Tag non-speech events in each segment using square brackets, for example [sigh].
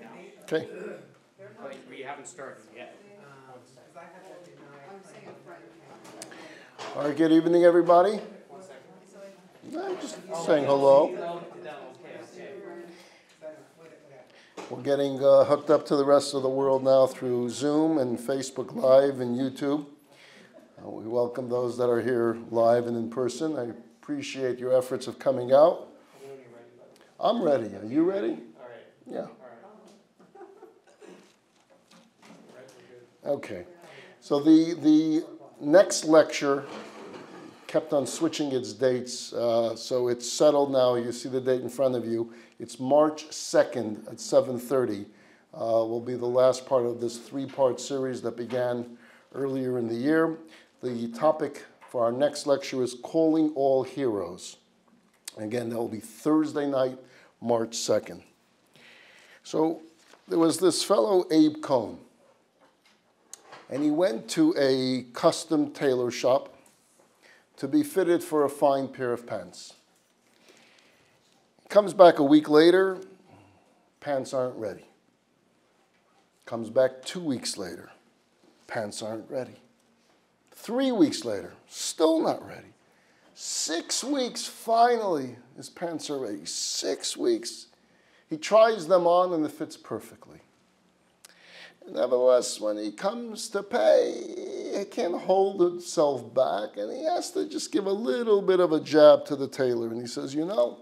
right now. Okay. But we haven't started yet. All right, good evening, everybody. I'm just saying hello. We're getting uh, hooked up to the rest of the world now through Zoom and Facebook Live and YouTube. Uh, we welcome those that are here live and in person. I appreciate your efforts of coming out. I'm ready. Are you ready? All right, Yeah. all right. Okay. So the, the next lecture kept on switching its dates, uh, so it's settled now. You see the date in front of you. It's March 2nd at 7:30. Uh, will be the last part of this three-part series that began earlier in the year. The topic for our next lecture is calling all heroes. Again, that will be Thursday night, March 2nd. So there was this fellow Abe Cohn and he went to a custom tailor shop to be fitted for a fine pair of pants. Comes back a week later, pants aren't ready. Comes back two weeks later, pants aren't ready. Three weeks later, still not ready. Six weeks, finally, his pants are ready. Six weeks. He tries them on and it fits perfectly. Nevertheless, when he comes to pay, he can't hold himself back and he has to just give a little bit of a jab to the tailor. And he says, You know,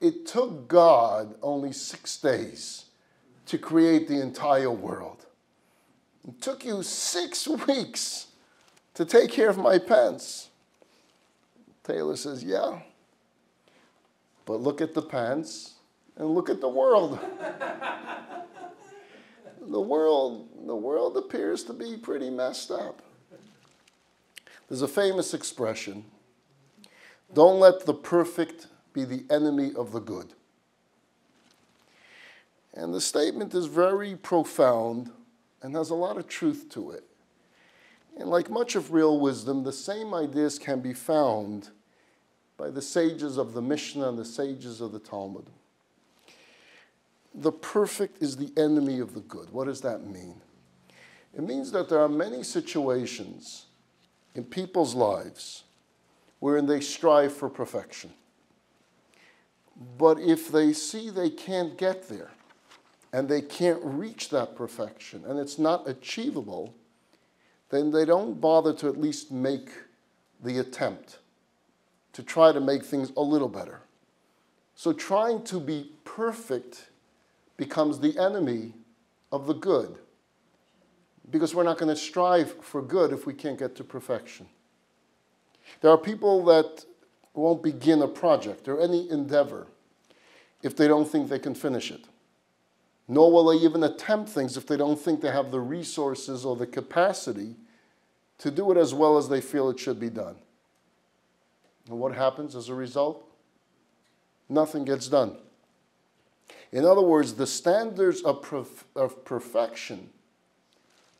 it took God only six days to create the entire world. It took you six weeks to take care of my pants. Taylor says, Yeah. But look at the pants and look at the world [laughs] the world, the world appears to be pretty messed up. There's a famous expression don't let the perfect be the enemy of the good. And the statement is very profound and has a lot of truth to it. And like much of real wisdom, the same ideas can be found by the sages of the Mishnah and the sages of the Talmud the perfect is the enemy of the good. What does that mean? It means that there are many situations in people's lives wherein they strive for perfection. But if they see they can't get there and they can't reach that perfection and it's not achievable, then they don't bother to at least make the attempt to try to make things a little better. So trying to be perfect becomes the enemy of the good. Because we're not going to strive for good if we can't get to perfection. There are people that won't begin a project or any endeavor if they don't think they can finish it. Nor will they even attempt things if they don't think they have the resources or the capacity to do it as well as they feel it should be done. And what happens as a result? Nothing gets done. In other words, the standards of, perf- of perfection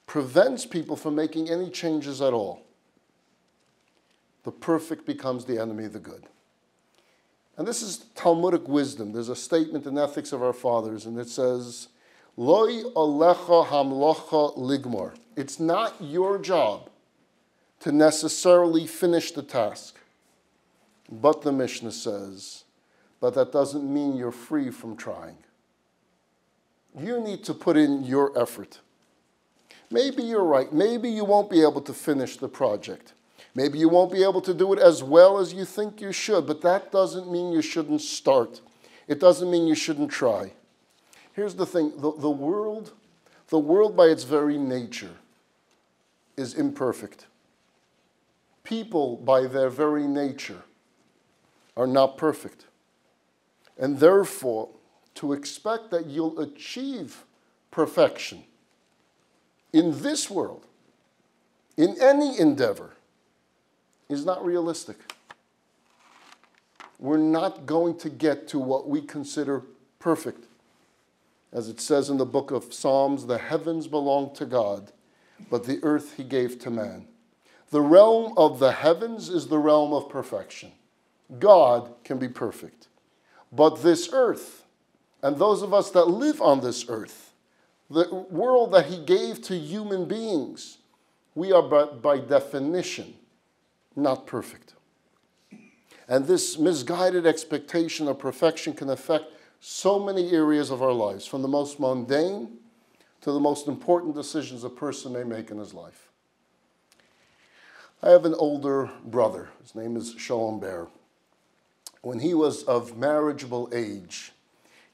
prevents people from making any changes at all. The perfect becomes the enemy of the good. And this is Talmudic wisdom. There's a statement in Ethics of Our Fathers, and it says, Loi alecha hamlocha ligmor. It's not your job to necessarily finish the task. But the Mishnah says, but that doesn't mean you're free from trying. You need to put in your effort. Maybe you're right. Maybe you won't be able to finish the project. Maybe you won't be able to do it as well as you think you should, but that doesn't mean you shouldn't start. It doesn't mean you shouldn't try. Here's the thing the, the world, the world by its very nature is imperfect. People by their very nature are not perfect. And therefore, to expect that you'll achieve perfection in this world, in any endeavor, is not realistic. We're not going to get to what we consider perfect. As it says in the book of Psalms, the heavens belong to God, but the earth he gave to man. The realm of the heavens is the realm of perfection. God can be perfect. But this earth and those of us that live on this earth, the world that He gave to human beings, we are by, by definition not perfect. And this misguided expectation of perfection can affect so many areas of our lives, from the most mundane to the most important decisions a person may make in his life. I have an older brother. His name is Shalom Ber. When he was of marriageable age,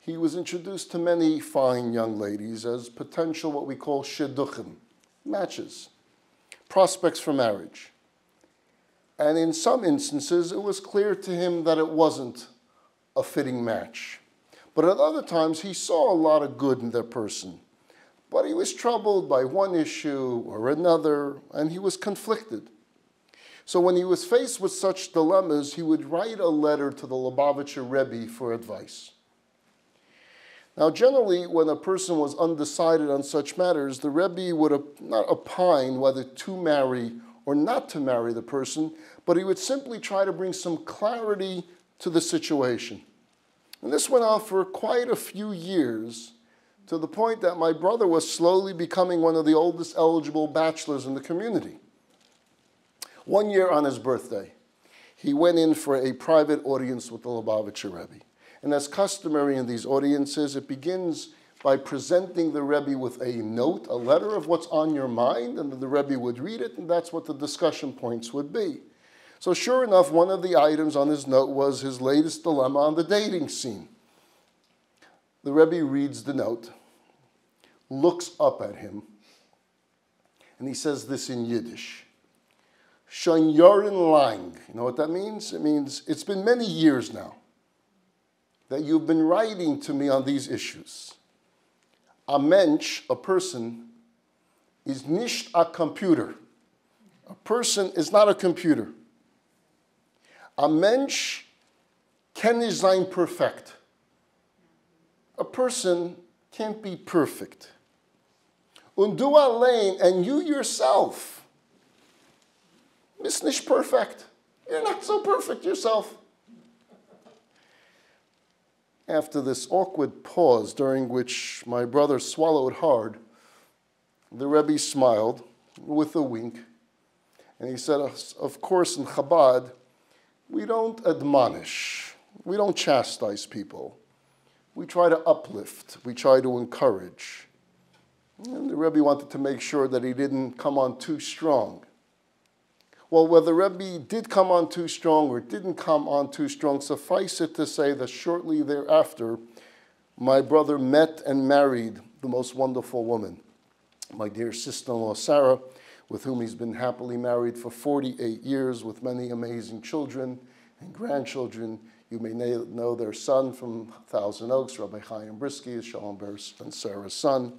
he was introduced to many fine young ladies as potential what we call shidduchim, matches, prospects for marriage. And in some instances, it was clear to him that it wasn't a fitting match. But at other times, he saw a lot of good in their person. But he was troubled by one issue or another, and he was conflicted. So when he was faced with such dilemmas, he would write a letter to the Lubavitcher Rebbe for advice. Now, generally, when a person was undecided on such matters, the Rebbe would not opine whether to marry or not to marry the person, but he would simply try to bring some clarity to the situation. And this went on for quite a few years to the point that my brother was slowly becoming one of the oldest eligible bachelors in the community. One year on his birthday, he went in for a private audience with the Lubavitcher Rebbe. And as customary in these audiences, it begins by presenting the Rebbe with a note, a letter of what's on your mind, and the Rebbe would read it, and that's what the discussion points would be. So, sure enough, one of the items on his note was his latest dilemma on the dating scene. The Rebbe reads the note, looks up at him, and he says this in Yiddish. Schon Jahren lang. You know what that means? It means it's been many years now that you've been writing to me on these issues. A mensch, a person, is nicht a computer. A person is not a computer. A mensch can design perfect. A person can't be perfect. Und du allein, and you yourself, is nicht perfect. You're not so perfect yourself. After this awkward pause, during which my brother swallowed hard, the Rebbe smiled with a wink, and he said, Of course, in Chabad, we don't admonish, we don't chastise people. We try to uplift, we try to encourage. And the Rebbe wanted to make sure that he didn't come on too strong. Well, whether Rebbe did come on too strong or didn't come on too strong, suffice it to say that shortly thereafter, my brother met and married the most wonderful woman, my dear sister in law Sarah, with whom he's been happily married for 48 years with many amazing children and grandchildren. You may know their son from Thousand Oaks, Rabbi Chaim Bryski, is Shalom Ber's and Sarah's son.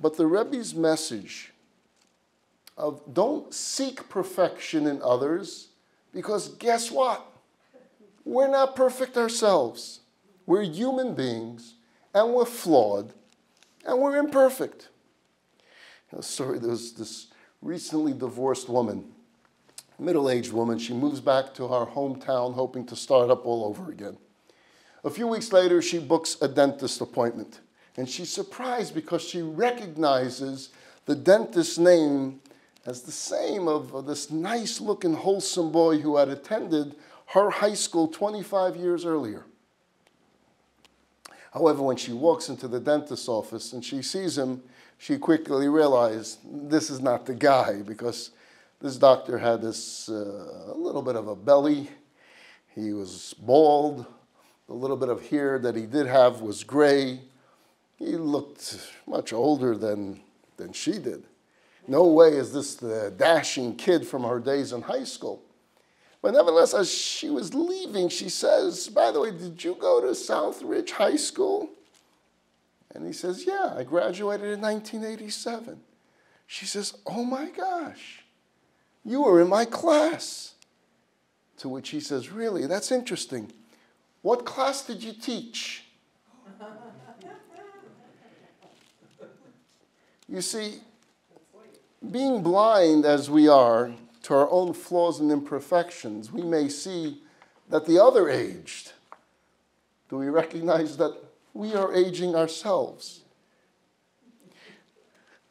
But the Rebbe's message of don't seek perfection in others because guess what? We're not perfect ourselves. We're human beings and we're flawed and we're imperfect. Sorry, there's this recently divorced woman, middle aged woman. She moves back to her hometown hoping to start up all over again. A few weeks later, she books a dentist appointment. And she's surprised because she recognizes the dentist's name as the same of this nice looking, wholesome boy who had attended her high school 25 years earlier. However, when she walks into the dentist's office and she sees him, she quickly realized this is not the guy because this doctor had this uh, little bit of a belly. He was bald. The little bit of hair that he did have was gray. He looked much older than, than she did. No way is this the dashing kid from her days in high school. But nevertheless, as she was leaving, she says, By the way, did you go to Southridge High School? And he says, Yeah, I graduated in 1987. She says, Oh my gosh, you were in my class. To which he says, Really? That's interesting. What class did you teach? [laughs] you see, being blind as we are to our own flaws and imperfections, we may see that the other aged, do we recognize that We are aging ourselves.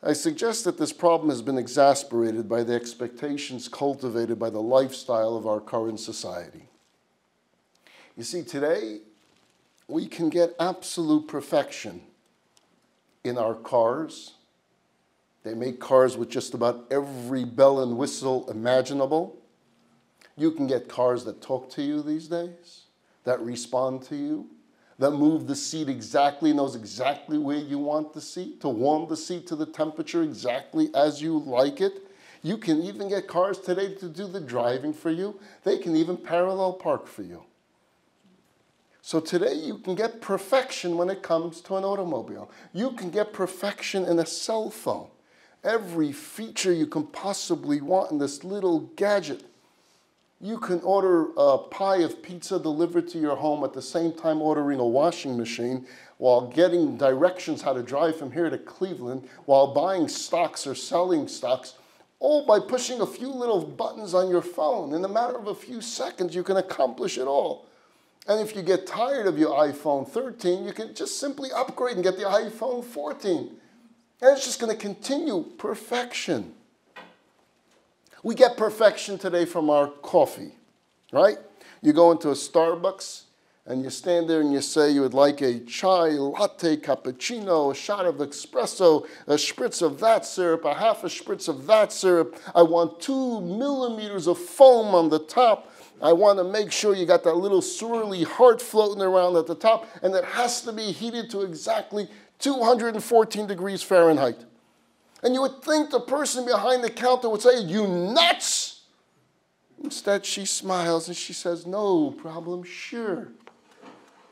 I suggest that this problem has been exasperated by the expectations cultivated by the lifestyle of our current society. You see, today we can get absolute perfection in our cars. They make cars with just about every bell and whistle imaginable. You can get cars that talk to you these days, that respond to you, that move the seat exactly, knows exactly where you want the seat, to warm the seat to the temperature exactly as you like it. You can even get cars today to do the driving for you. They can even parallel park for you. So today you can get perfection when it comes to an automobile. You can get perfection in a cell phone. Every feature you can possibly want in this little gadget you can order a pie of pizza delivered to your home at the same time ordering a washing machine while getting directions how to drive from here to Cleveland while buying stocks or selling stocks, all by pushing a few little buttons on your phone. In a matter of a few seconds, you can accomplish it all. And if you get tired of your iPhone 13, you can just simply upgrade and get the iPhone 14. And it's just going to continue perfection. We get perfection today from our coffee, right? You go into a Starbucks and you stand there and you say you would like a chai latte cappuccino, a shot of espresso, a spritz of that syrup, a half a spritz of that syrup. I want two millimeters of foam on the top. I want to make sure you got that little swirly heart floating around at the top, and it has to be heated to exactly 214 degrees Fahrenheit. And you would think the person behind the counter would say, You nuts! Instead, she smiles and she says, No problem, sure.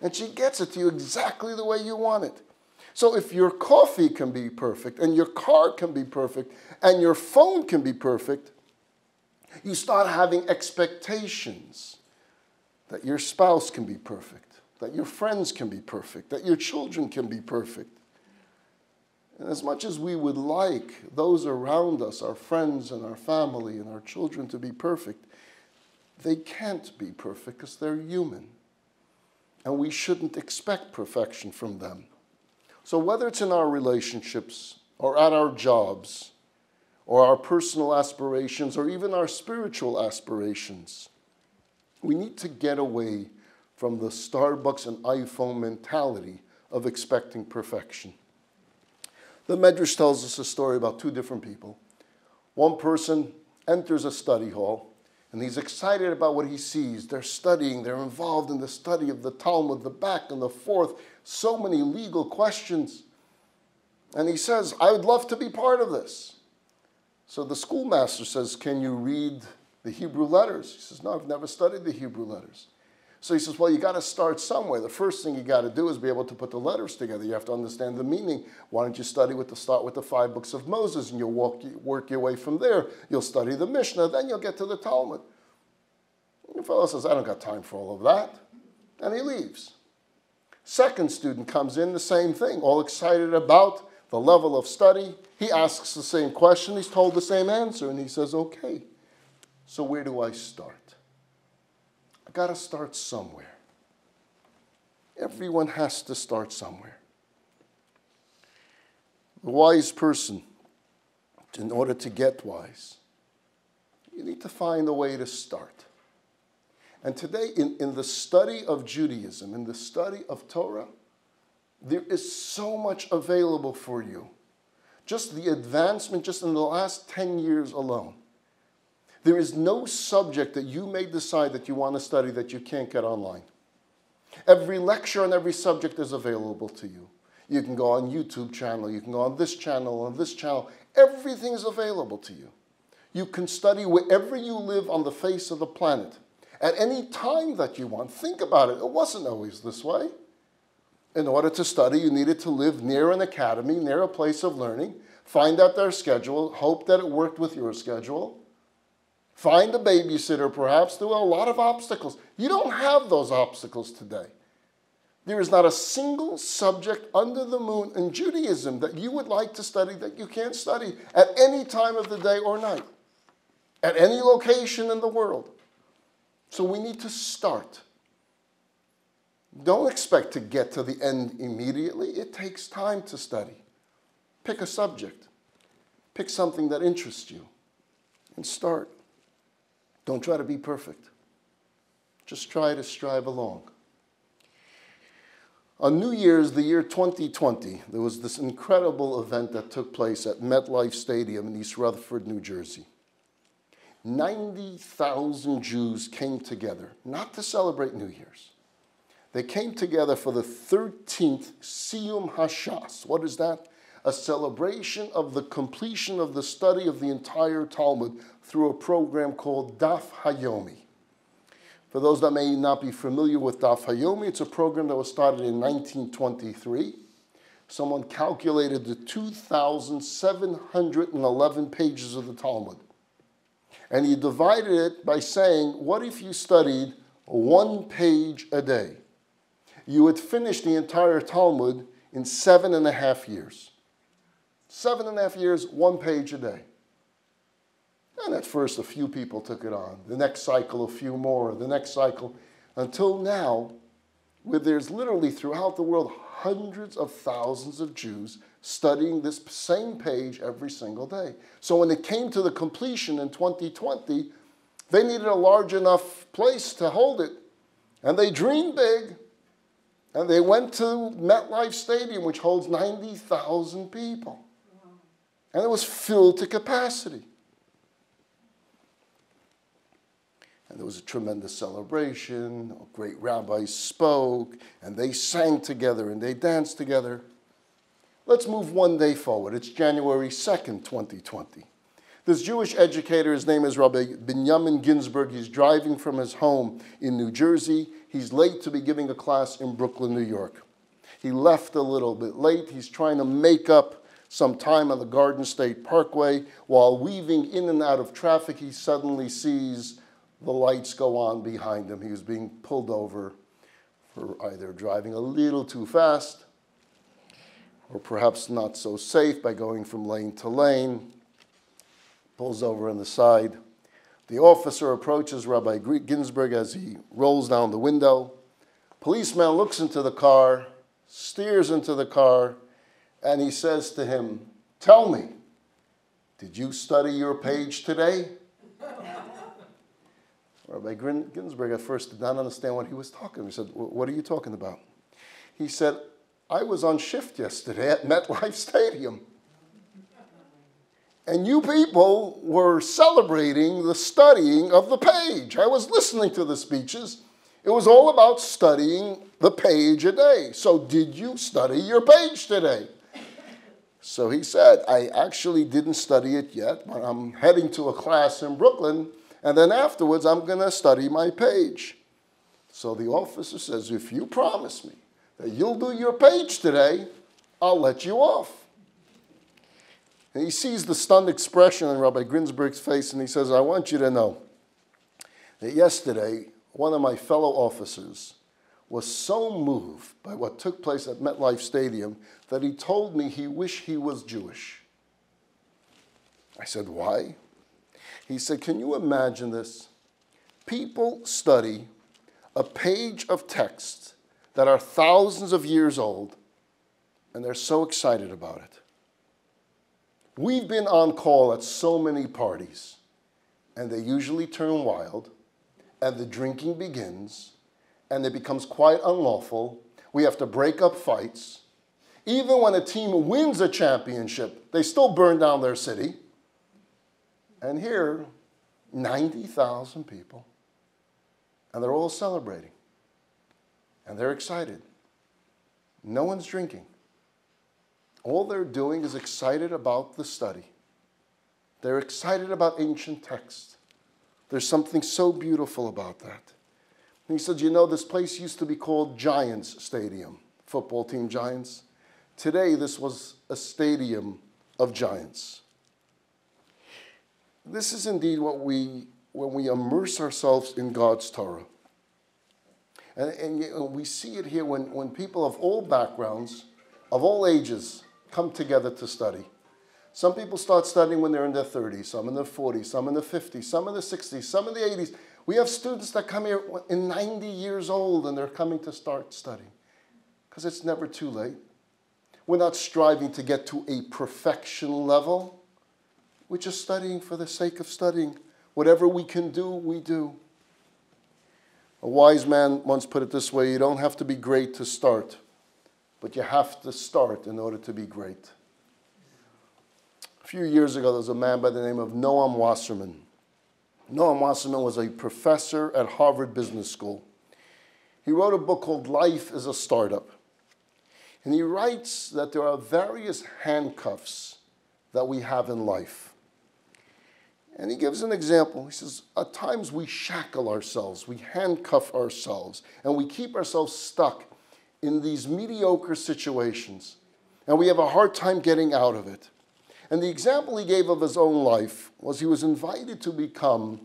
And she gets it to you exactly the way you want it. So if your coffee can be perfect, and your car can be perfect, and your phone can be perfect, you start having expectations that your spouse can be perfect, that your friends can be perfect, that your children can be perfect. And as much as we would like those around us, our friends and our family and our children, to be perfect, they can't be perfect because they're human. And we shouldn't expect perfection from them. So, whether it's in our relationships or at our jobs or our personal aspirations or even our spiritual aspirations, we need to get away from the Starbucks and iPhone mentality of expecting perfection. The Medrash tells us a story about two different people. One person enters a study hall and he's excited about what he sees. They're studying, they're involved in the study of the Talmud, the back and the forth, so many legal questions. And he says, I would love to be part of this. So the schoolmaster says, Can you read the Hebrew letters? He says, No, I've never studied the Hebrew letters. So he says, well, you got to start somewhere. The first thing you got to do is be able to put the letters together. You have to understand the meaning. Why don't you study with the start with the five books of Moses, and you'll walk, work your way from there. You'll study the Mishnah, then you'll get to the Talmud. And the fellow says, I don't got time for all of that, and he leaves. Second student comes in, the same thing, all excited about the level of study. He asks the same question. He's told the same answer, and he says, okay. So where do I start? Got to start somewhere. Everyone has to start somewhere. The wise person, in order to get wise, you need to find a way to start. And today, in, in the study of Judaism, in the study of Torah, there is so much available for you. Just the advancement, just in the last 10 years alone. There is no subject that you may decide that you want to study that you can't get online. Every lecture on every subject is available to you. You can go on YouTube channel, you can go on this channel, on this channel. Everything is available to you. You can study wherever you live on the face of the planet at any time that you want. Think about it. It wasn't always this way. In order to study, you needed to live near an academy, near a place of learning, find out their schedule, hope that it worked with your schedule, Find a babysitter, perhaps. There were a lot of obstacles. You don't have those obstacles today. There is not a single subject under the moon in Judaism that you would like to study that you can't study at any time of the day or night, at any location in the world. So we need to start. Don't expect to get to the end immediately. It takes time to study. Pick a subject, pick something that interests you, and start. Don't try to be perfect. Just try to strive along. On New Year's, the year 2020, there was this incredible event that took place at MetLife Stadium in East Rutherford, New Jersey. 90,000 Jews came together, not to celebrate New Year's. They came together for the 13th Siyum Hashas. What is that? A celebration of the completion of the study of the entire Talmud through a program called Daf Hayomi. For those that may not be familiar with Daf Hayomi, it's a program that was started in 1923. Someone calculated the 2,711 pages of the Talmud. And he divided it by saying, What if you studied one page a day? You would finish the entire Talmud in seven and a half years. Seven and a half years, one page a day. And at first, a few people took it on. The next cycle, a few more. The next cycle, until now, where there's literally throughout the world hundreds of thousands of Jews studying this same page every single day. So when it came to the completion in 2020, they needed a large enough place to hold it. And they dreamed big. And they went to MetLife Stadium, which holds 90,000 people. And it was filled to capacity. And there was a tremendous celebration. Great rabbis spoke, and they sang together and they danced together. Let's move one day forward. It's January 2nd, 2020. This Jewish educator, his name is Rabbi Binyamin Ginsburg. He's driving from his home in New Jersey. He's late to be giving a class in Brooklyn, New York. He left a little bit late. He's trying to make up some time on the Garden State Parkway. While weaving in and out of traffic, he suddenly sees the lights go on behind him. He was being pulled over for either driving a little too fast or perhaps not so safe by going from lane to lane. Pulls over on the side. The officer approaches Rabbi Ginsburg as he rolls down the window. Policeman looks into the car, steers into the car, and he says to him, Tell me, did you study your page today? Rabbi Ginsburg at first did not understand what he was talking. He said, What are you talking about? He said, I was on shift yesterday at MetLife Stadium. And you people were celebrating the studying of the page. I was listening to the speeches. It was all about studying the page a day. So, did you study your page today? So he said, I actually didn't study it yet, but I'm heading to a class in Brooklyn and then afterwards, I'm going to study my page. So the officer says, If you promise me that you'll do your page today, I'll let you off. And he sees the stunned expression on Rabbi Ginsburg's face and he says, I want you to know that yesterday, one of my fellow officers was so moved by what took place at MetLife Stadium that he told me he wished he was Jewish. I said, Why? He said, Can you imagine this? People study a page of text that are thousands of years old, and they're so excited about it. We've been on call at so many parties, and they usually turn wild, and the drinking begins, and it becomes quite unlawful. We have to break up fights. Even when a team wins a championship, they still burn down their city. And here, 90,000 people, and they're all celebrating. And they're excited. No one's drinking. All they're doing is excited about the study. They're excited about ancient texts. There's something so beautiful about that. And he said, You know, this place used to be called Giants Stadium, football team Giants. Today, this was a stadium of giants. This is indeed what we, when we immerse ourselves in God's Torah. And, and uh, we see it here when, when people of all backgrounds, of all ages, come together to study. Some people start studying when they're in their 30s, some in their 40s, some in their 50s, some in their 60s, some in the 80s. We have students that come here in 90 years old and they're coming to start studying because it's never too late. We're not striving to get to a perfection level. We're just studying for the sake of studying. Whatever we can do, we do. A wise man once put it this way you don't have to be great to start, but you have to start in order to be great. A few years ago, there was a man by the name of Noam Wasserman. Noam Wasserman was a professor at Harvard Business School. He wrote a book called Life is a Startup. And he writes that there are various handcuffs that we have in life. And he gives an example. He says, At times we shackle ourselves, we handcuff ourselves, and we keep ourselves stuck in these mediocre situations. And we have a hard time getting out of it. And the example he gave of his own life was he was invited to become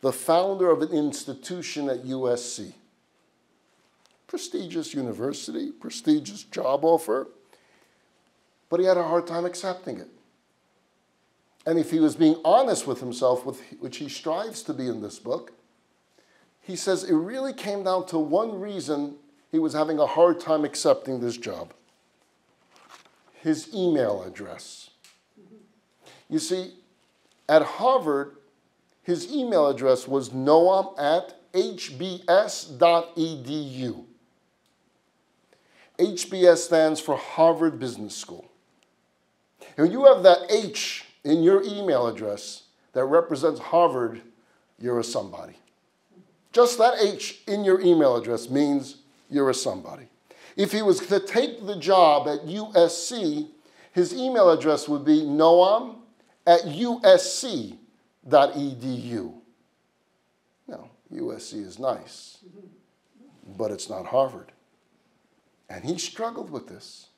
the founder of an institution at USC. Prestigious university, prestigious job offer, but he had a hard time accepting it. And if he was being honest with himself, which he strives to be in this book, he says it really came down to one reason he was having a hard time accepting this job his email address. You see, at Harvard, his email address was noam at hbs.edu. HBS stands for Harvard Business School. And you have that H in your email address that represents Harvard, you're a somebody. Just that H in your email address means you're a somebody. If he was to take the job at USC, his email address would be noam at usc.edu. Now, USC is nice, but it's not Harvard. And he struggled with this.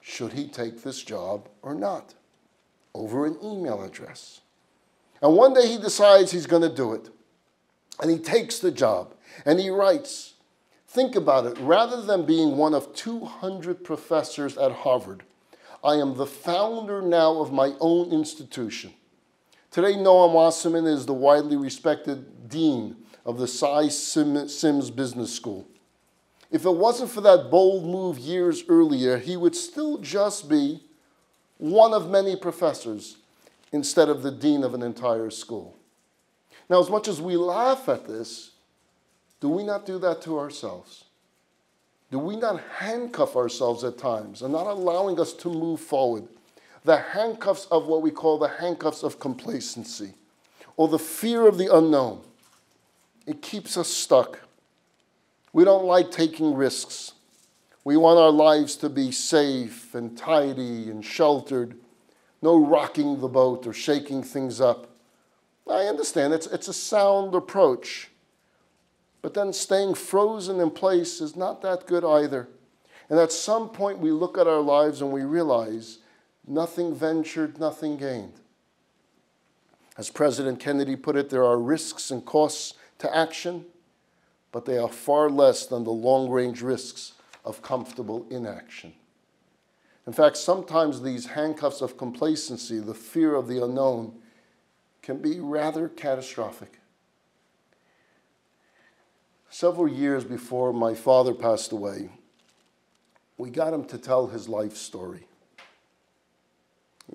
Should he take this job or not? Over an email address. And one day he decides he's going to do it. And he takes the job. And he writes, think about it, rather than being one of 200 professors at Harvard, I am the founder now of my own institution. Today, Noam Wasserman is the widely respected dean of the Sy Syms Business School. If it wasn't for that bold move years earlier, he would still just be one of many professors instead of the dean of an entire school. Now, as much as we laugh at this, do we not do that to ourselves? Do we not handcuff ourselves at times and not allowing us to move forward? The handcuffs of what we call the handcuffs of complacency or the fear of the unknown. It keeps us stuck. We don't like taking risks. We want our lives to be safe and tidy and sheltered, no rocking the boat or shaking things up. I understand it's, it's a sound approach. But then staying frozen in place is not that good either. And at some point, we look at our lives and we realize nothing ventured, nothing gained. As President Kennedy put it, there are risks and costs to action, but they are far less than the long range risks of comfortable inaction. In fact, sometimes these handcuffs of complacency, the fear of the unknown, can be rather catastrophic. Several years before my father passed away, we got him to tell his life story.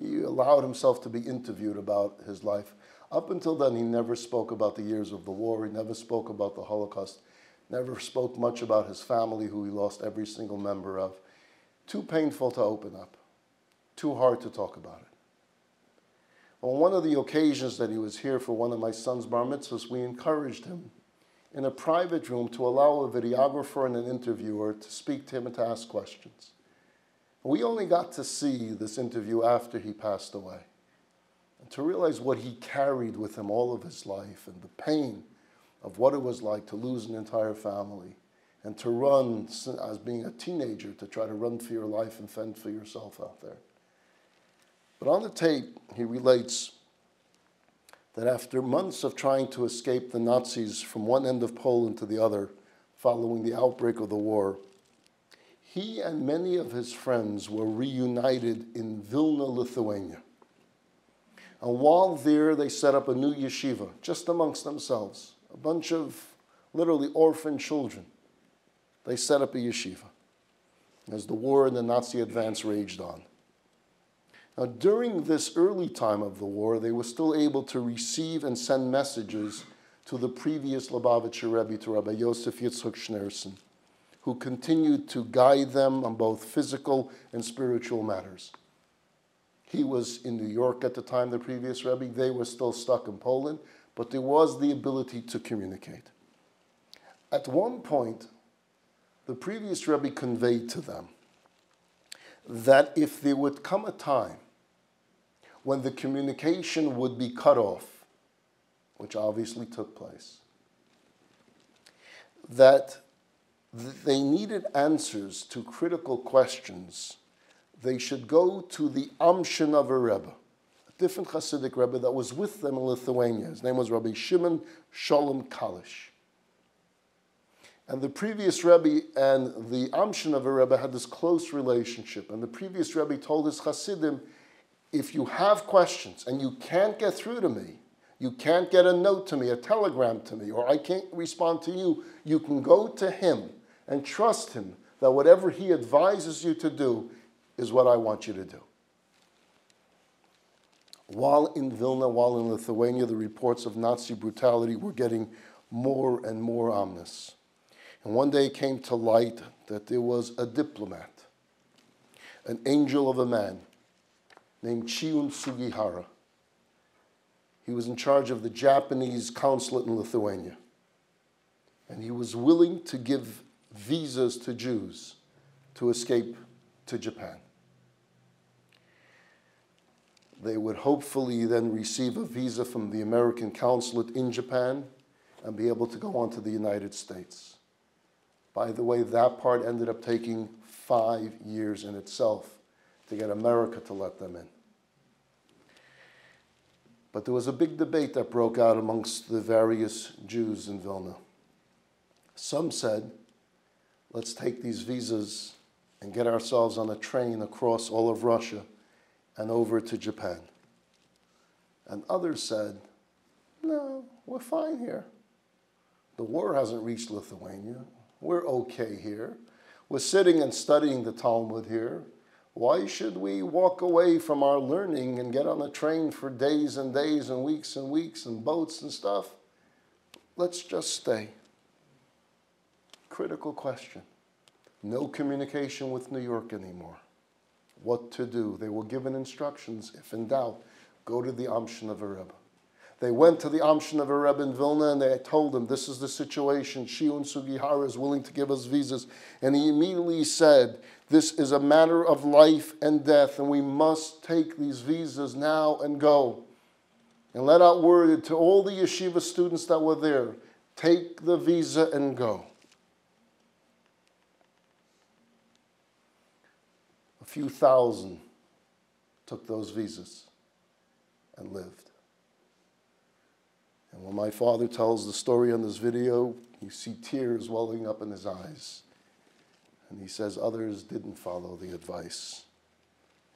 He allowed himself to be interviewed about his life. Up until then, he never spoke about the years of the war, he never spoke about the Holocaust, never spoke much about his family, who he lost every single member of. Too painful to open up, too hard to talk about it. On one of the occasions that he was here for one of my son's bar mitzvahs, we encouraged him in a private room to allow a videographer and an interviewer to speak to him and to ask questions. We only got to see this interview after he passed away. And to realize what he carried with him all of his life and the pain of what it was like to lose an entire family and to run as being a teenager to try to run for your life and fend for yourself out there. But on the tape, he relates that after months of trying to escape the Nazis from one end of Poland to the other following the outbreak of the war, he and many of his friends were reunited in Vilna, Lithuania. And while there, they set up a new yeshiva just amongst themselves, a bunch of literally orphan children. They set up a yeshiva as the war and the Nazi advance raged on. Now, during this early time of the war, they were still able to receive and send messages to the previous Lubavitcher Rebbe, to Rabbi Yosef Yitzchok Schneerson, who continued to guide them on both physical and spiritual matters. He was in New York at the time, the previous Rebbe. They were still stuck in Poland, but there was the ability to communicate. At one point, the previous Rebbe conveyed to them that if there would come a time when the communication would be cut off, which obviously took place, that they needed answers to critical questions, they should go to the Amshinover Rebbe, different Hasidic Rebbe that was with them in Lithuania. His name was Rabbi Shimon Shalom Kalish. And the previous Rebbe and the Amshinover Rebbe had this close relationship. And the previous Rebbe told his Hasidim, if you have questions and you can't get through to me, you can't get a note to me, a telegram to me, or I can't respond to you, you can go to him and trust him that whatever he advises you to do is what I want you to do. While in Vilna, while in Lithuania, the reports of Nazi brutality were getting more and more ominous. And one day it came to light that there was a diplomat, an angel of a man named Chiune Sugihara. He was in charge of the Japanese consulate in Lithuania. And he was willing to give visas to Jews to escape to Japan. They would hopefully then receive a visa from the American consulate in Japan and be able to go on to the United States. By the way, that part ended up taking five years in itself to get America to let them in. But there was a big debate that broke out amongst the various Jews in Vilna. Some said, let's take these visas and get ourselves on a train across all of Russia and over to Japan. And others said, no, we're fine here. The war hasn't reached Lithuania. We're okay here. We're sitting and studying the Talmud here. Why should we walk away from our learning and get on a train for days and days and weeks and weeks and boats and stuff? Let's just stay. Critical question. No communication with New York anymore. What to do? They were given instructions. If in doubt, go to the Amshinover Rebbe. They went to the Amshinover Rebbe in Vilna and they told him, This is the situation. Chiune Sugihara is willing to give us visas. And he immediately said, This is a matter of life and death, and we must take these visas now and go. And let out word to all the yeshiva students that were there take the visa and go. Few thousand took those visas and lived. And when my father tells the story on this video, you see tears welling up in his eyes. And he says others didn't follow the advice.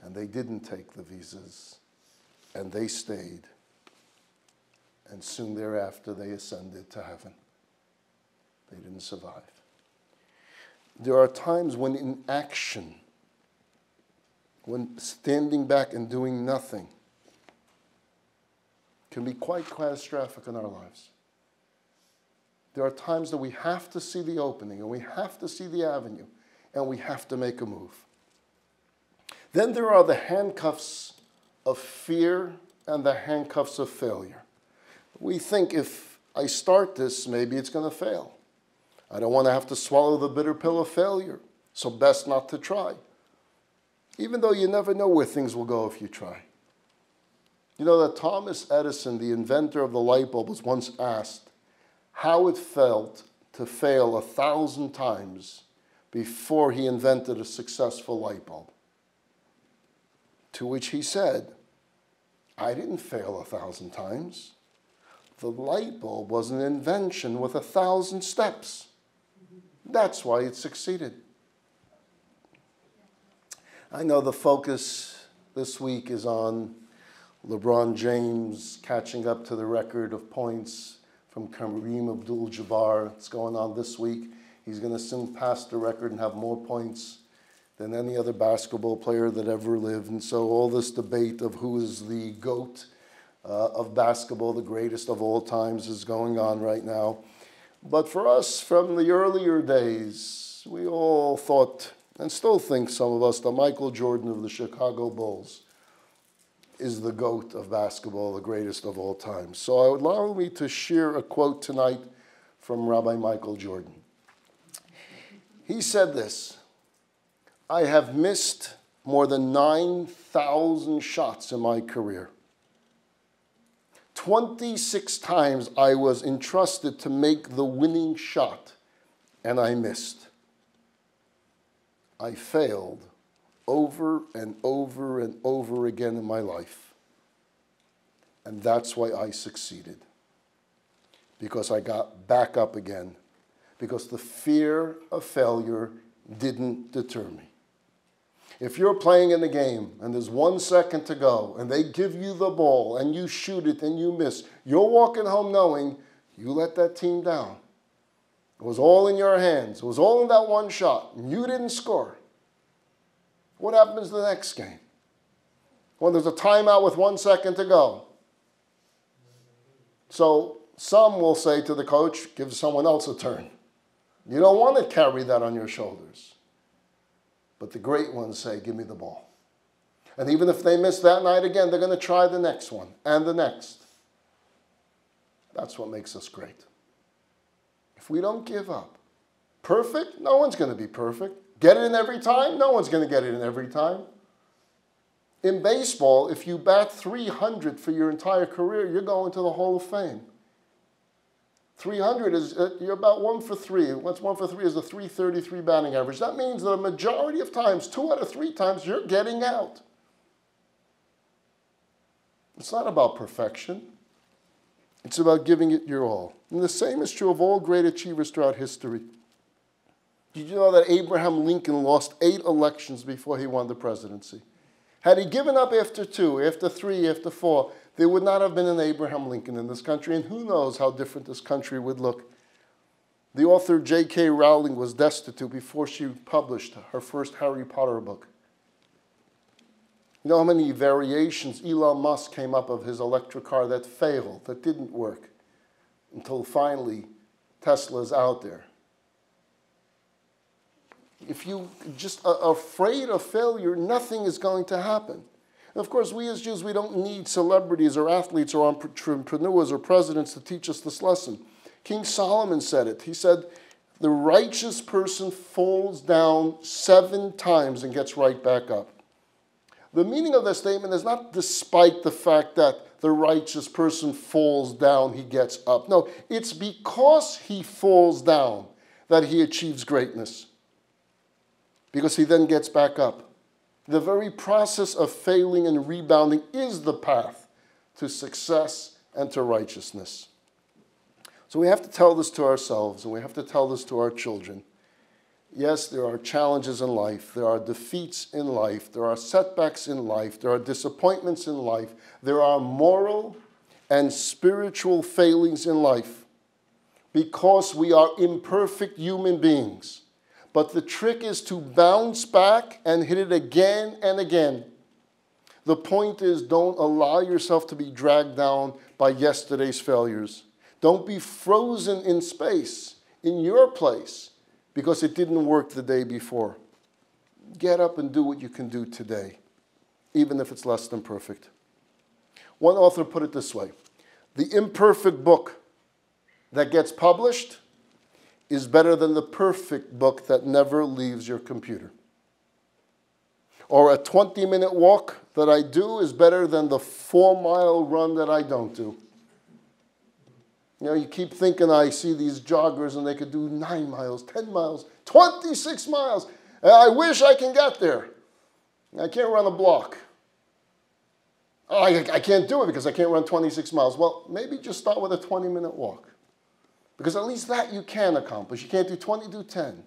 And they didn't take the visas. And they stayed. And soon thereafter, they ascended to heaven. They didn't survive. There are times when inaction, when standing back and doing nothing, can be quite catastrophic in our lives. There are times that we have to see the opening and we have to see the avenue and we have to make a move. Then there are the handcuffs of fear and the handcuffs of failure. We think if I start this, maybe it's going to fail. I don't want to have to swallow the bitter pill of failure, so best not to try. Even though you never know where things will go if you try. You know that Thomas Edison, the inventor of the light bulb, was once asked how it felt to fail a thousand times before he invented a successful light bulb. To which he said, I didn't fail a thousand times. The light bulb was an invention with a thousand steps. That's why it succeeded. I know the focus this week is on LeBron James catching up to the record of points from Kareem Abdul Jabbar. It's going on this week. He's going to soon pass the record and have more points than any other basketball player that ever lived. And so, all this debate of who is the GOAT uh, of basketball, the greatest of all times, is going on right now. But for us, from the earlier days, we all thought, and still think some of us, that Michael Jordan of the Chicago Bulls is the GOAT of basketball, the greatest of all time. So I would allow me to share a quote tonight from Rabbi Michael Jordan. He said this I have missed more than 9,000 shots in my career. 26 times I was entrusted to make the winning shot, and I missed. I failed over and over and over again in my life. And that's why I succeeded. Because I got back up again. Because the fear of failure didn't deter me. If you're playing in a game and there's one second to go and they give you the ball and you shoot it and you miss, you're walking home knowing you let that team down. It was all in your hands. It was all in that one shot. And you didn't score. What happens the next game? When there's a timeout with one second to go. So some will say to the coach, give someone else a turn. You don't want to carry that on your shoulders. But the great ones say, Give me the ball. And even if they miss that night again, they're going to try the next one and the next. That's what makes us great. If we don't give up, perfect, no one's going to be perfect. Get it in every time, no one's going to get it in every time. In baseball, if you bat 300 for your entire career, you're going to the Hall of Fame. 300 is, uh, you're about one for three. What's one for three is a 333 batting average. That means that a majority of times, two out of three times, you're getting out. It's not about perfection. It's about giving it your all. And the same is true of all great achievers throughout history. Did you know that Abraham Lincoln lost eight elections before he won the presidency? Had he given up after two, after three, after four, there would not have been an Abraham Lincoln in this country, and who knows how different this country would look. The author J.K. Rowling was destitute before she published her first Harry Potter book. You know how many variations Elon Musk came up of his electric car that failed, that didn't work, until finally Tesla's out there. If you just are afraid of failure, nothing is going to happen. And of course, we as Jews, we don't need celebrities or athletes or entrepreneurs or presidents to teach us this lesson. King Solomon said it. He said, The righteous person falls down seven times and gets right back up. The meaning of that statement is not despite the fact that the righteous person falls down, he gets up. No, it's because he falls down that he achieves greatness. Because he then gets back up. The very process of failing and rebounding is the path to success and to righteousness. So we have to tell this to ourselves and we have to tell this to our children. Yes, there are challenges in life, there are defeats in life, there are setbacks in life, there are disappointments in life, there are moral and spiritual failings in life because we are imperfect human beings. But the trick is to bounce back and hit it again and again. The point is, don't allow yourself to be dragged down by yesterday's failures. Don't be frozen in space, in your place, because it didn't work the day before. Get up and do what you can do today, even if it's less than perfect. One author put it this way The imperfect book that gets published is better than the perfect book that never leaves your computer. Or a 20 minute walk that I do is better than the four mile run that I don't do. You know, you keep thinking I see these joggers and they could do nine miles, 10 miles, 26 miles. And I wish I can get there. I can't run a block. Oh, I, I can't do it because I can't run 26 miles. Well, maybe just start with a 20 minute walk. Because at least that you can accomplish. You can't do 20, do 10.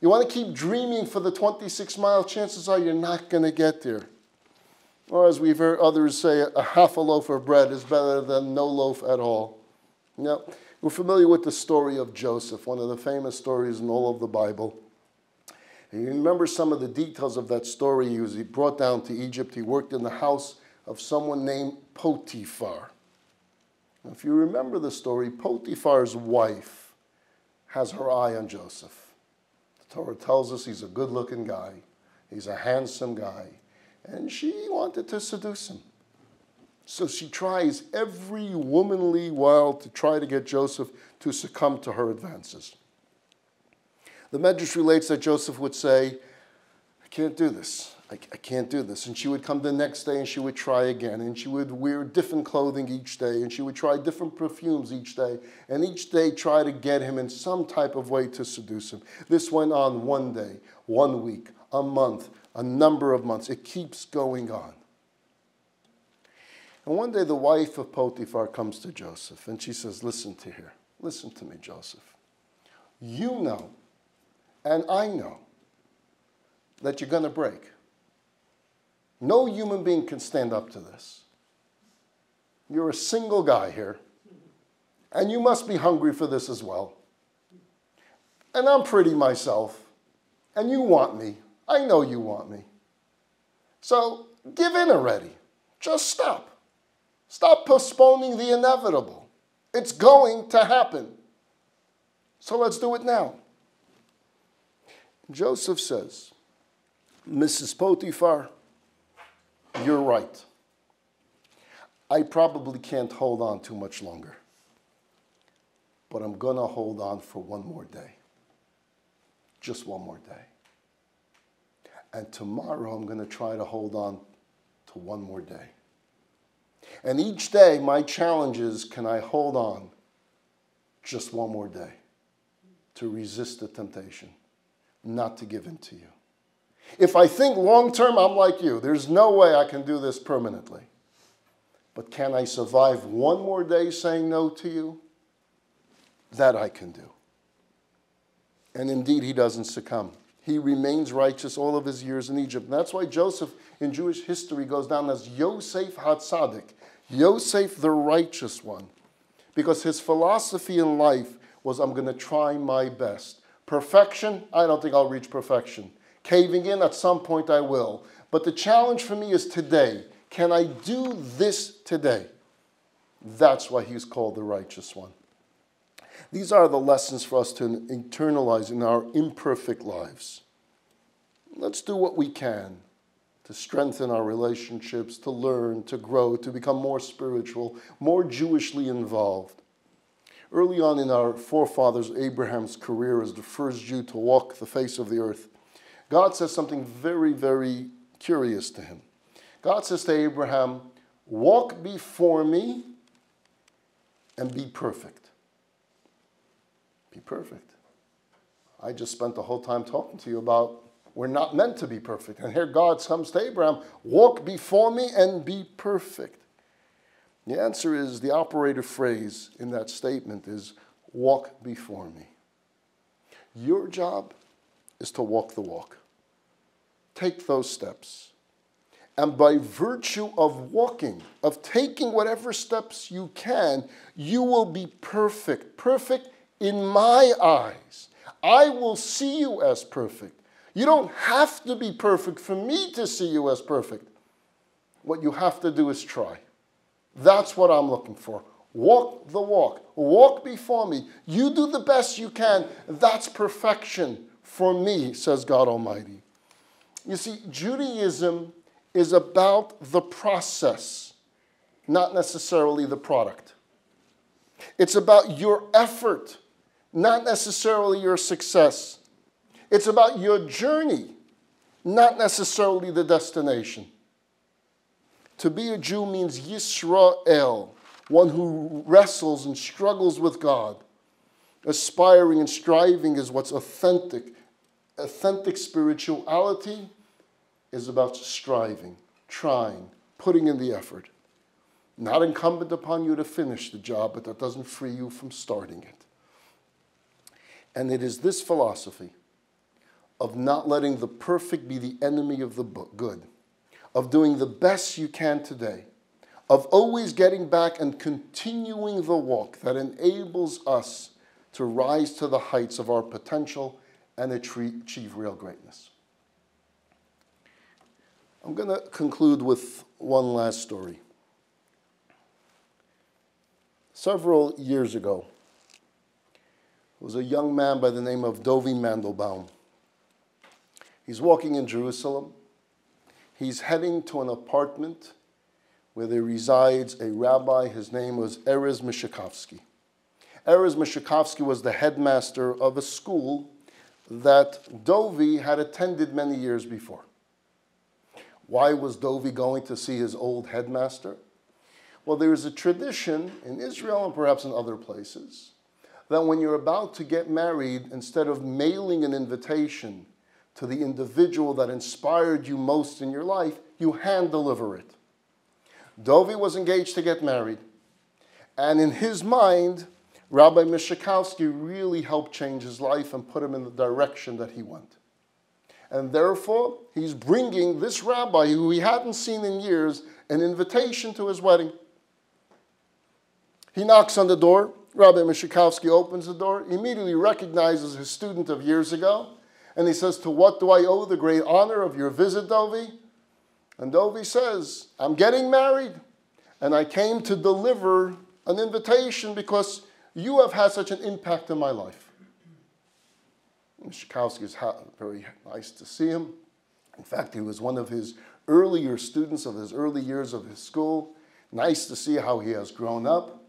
You want to keep dreaming for the 26 mile, chances are you're not going to get there. Or as we've heard others say, a half a loaf of bread is better than no loaf at all. Now, we're familiar with the story of Joseph, one of the famous stories in all of the Bible. And you remember some of the details of that story. He was brought down to Egypt. He worked in the house of someone named Potiphar. Now, if you remember the story, Potiphar's wife has her eye on Joseph. The Torah tells us he's a good looking guy, he's a handsome guy, and she wanted to seduce him. So she tries every womanly wile to try to get Joseph to succumb to her advances. The Medrash relates that Joseph would say, I can't do this. I, I, can't do this. And she would come the next day and she would try again. And she would wear different clothing each day. And she would try different perfumes each day. And each day try to get him in some type of way to seduce him. This went on one day, one week, a month, a number of months. It keeps going on. And one day the wife of Potiphar comes to Joseph and she says, Listen to here. Listen to me, Joseph. You know, and I know, that you're going to break. No human being can stand up to this. You're a single guy here, and you must be hungry for this as well. And I'm pretty myself, and you want me. I know you want me. So give in already. Just stop. Stop postponing the inevitable. It's going to happen. So let's do it now. Joseph says, Mrs. Potiphar, you're right. I probably can't hold on too much longer, but I'm going to hold on for one more day. Just one more day. And tomorrow I'm going to try to hold on to one more day. And each day, my challenge is can I hold on just one more day to resist the temptation, not to give in to you? If I think long term, I'm like you. There's no way I can do this permanently. But can I survive one more day saying no to you? That I can do. And indeed, he doesn't succumb. He remains righteous all of his years in Egypt. And that's why Joseph in Jewish history goes down as Yosef HaTzadik, Yosef the righteous one, because his philosophy in life was I'm going to try my best. Perfection, I don't think I'll reach perfection. Caving in, at some point I will. But the challenge for me is today. Can I do this today? That's why he's called the righteous one. These are the lessons for us to internalize in our imperfect lives. Let's do what we can to strengthen our relationships, to learn, to grow, to become more spiritual, more Jewishly involved. Early on in our forefathers Abraham's career as the first Jew to walk the face of the earth, God says something very, very curious to him. God says to Abraham, Walk before me and be perfect. Be perfect. I just spent the whole time talking to you about we're not meant to be perfect. And here God comes to Abraham walk before me and be perfect. The answer is the operative phrase in that statement is walk before me. Your job is to walk the walk. Take those steps. And by virtue of walking, of taking whatever steps you can, you will be perfect. Perfect in my eyes. I will see you as perfect. You don't have to be perfect for me to see you as perfect. What you have to do is try. That's what I'm looking for. Walk the walk. Walk before me. You do the best you can. That's perfection for me, says God Almighty. You see, Judaism is about the process, not necessarily the product. It's about your effort, not necessarily your success. It's about your journey, not necessarily the destination. To be a Jew means Yisrael, one who wrestles and struggles with God. Aspiring and striving is what's authentic. Authentic spirituality is about striving, trying, putting in the effort. Not incumbent upon you to finish the job, but that doesn't free you from starting it. And it is this philosophy of not letting the perfect be the enemy of the good, of doing the best you can today, of always getting back and continuing the walk that enables us to rise to the heights of our potential and achieve real greatness. I'm going to conclude with one last story. Several years ago, was a young man by the name of Dovi Mandelbaum. He's walking in Jerusalem. He's heading to an apartment where there resides a rabbi. His name was Erez Mishakovsky. Erez Mishakovsky was the headmaster of a school that Dovi had attended many years before. Why was Dovi going to see his old headmaster? Well, there is a tradition in Israel and perhaps in other places that when you're about to get married, instead of mailing an invitation to the individual that inspired you most in your life, you hand deliver it. Dovi was engaged to get married, and in his mind, Rabbi Mishakowski really helped change his life and put him in the direction that he went. And therefore, he's bringing this rabbi, who he hadn't seen in years, an invitation to his wedding. He knocks on the door. Rabbi Mishakowski opens the door, immediately recognizes his student of years ago, and he says, To what do I owe the great honor of your visit, Dovi? And Dovi says, I'm getting married, and I came to deliver an invitation because you have had such an impact in my life. Mishkowski is very nice to see him. In fact, he was one of his earlier students of his early years of his school. Nice to see how he has grown up.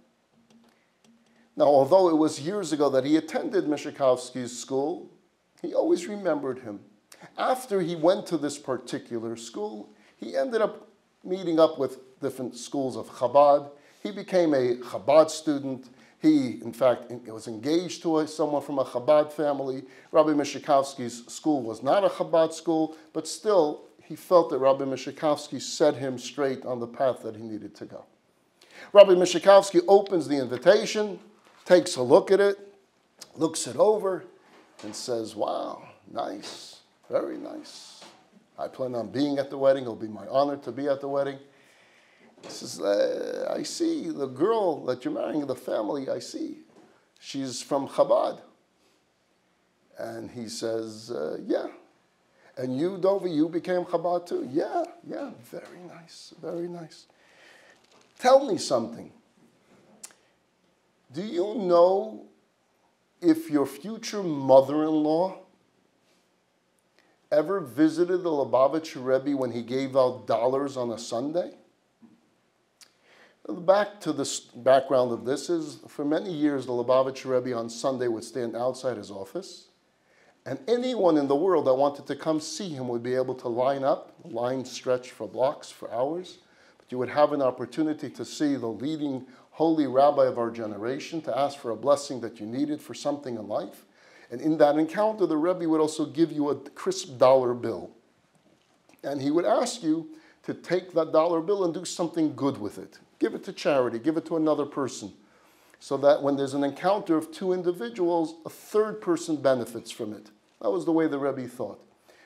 Now, although it was years ago that he attended Mishakowski's school, he always remembered him. After he went to this particular school, he ended up meeting up with different schools of Chabad. He became a Chabad student. He, in fact, was engaged to someone from a Chabad family. Rabbi Mishikovsky's school was not a Chabad school, but still, he felt that Rabbi Mishikovsky set him straight on the path that he needed to go. Rabbi Mishikovsky opens the invitation, takes a look at it, looks it over, and says, Wow, nice, very nice. I plan on being at the wedding. It'll be my honor to be at the wedding. He says, uh, I see the girl that you're marrying, the family, I see. She's from Chabad. And he says, uh, Yeah. And you, Dovi, you became Chabad too? Yeah, yeah, very nice, very nice. Tell me something. Do you know if your future mother in law ever visited the Lubavitcher Rebbe when he gave out dollars on a Sunday? Back to the background of this is for many years the Lubavitcher Rebbe on Sunday would stand outside his office, and anyone in the world that wanted to come see him would be able to line up, line stretch for blocks for hours. But you would have an opportunity to see the leading holy rabbi of our generation, to ask for a blessing that you needed for something in life. And in that encounter, the Rebbe would also give you a crisp dollar bill. And he would ask you to take that dollar bill and do something good with it. Give it to charity, give it to another person. So that when there's an encounter of two individuals, a third person benefits from it. That was the way the Rebbe thought.